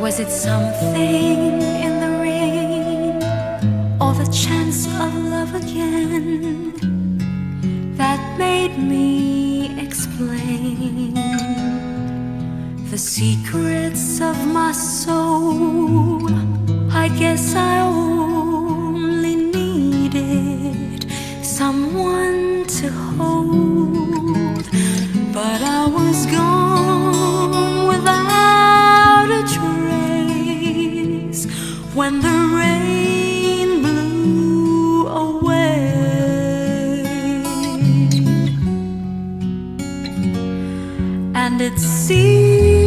Was it something in the rain or the chance of love again that made me explain the secrets of my soul? I guess I only needed someone to hold, It seems